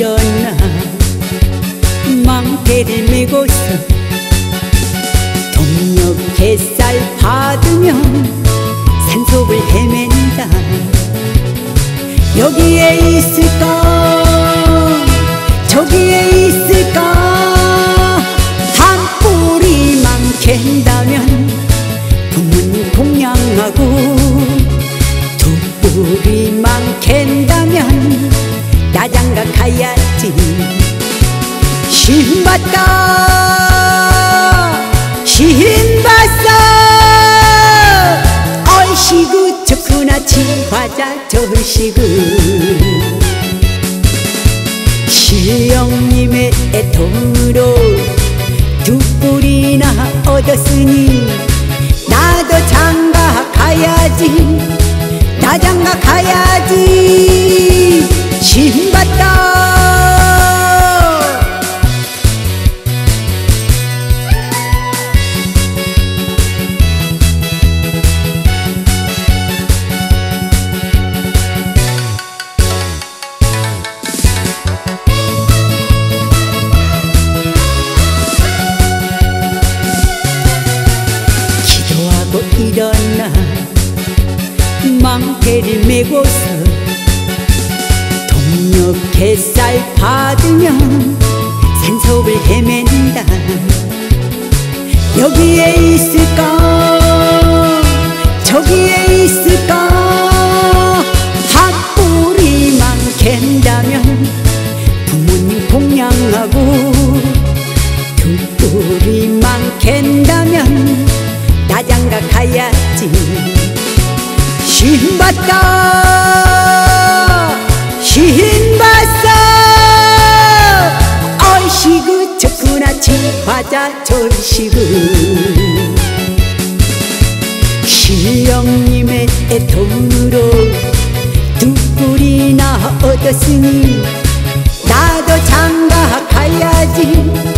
일어나. 망태를 메고서 동력 햇살 받으며 산속을 헤맨다. 여기에 있을까? 저기에 있을까? 한 뿌리만 캔다면 부모님 공양하고 두 뿌리만 캔다면 나장가 가야지. 신봤다. 신봤어. 얼씨구 좋구나 치화자 절씨구. 실령님의 도움으로 두 뿔이나 얻었으니 나도 장가 가야지 일어나. 망태를 메고서 동력 햇살 받으며 산속을 헤맨다. 여기에 있을까 저기에 있을까 한 뿌리만 캔다면 부모님 공양하고 왔다. 시인 봤어. 얼씨구 적구나 집화자 절시구. 시령 님의 애통으로 두 뿔이나 얻었으니 나도 장가 가야지.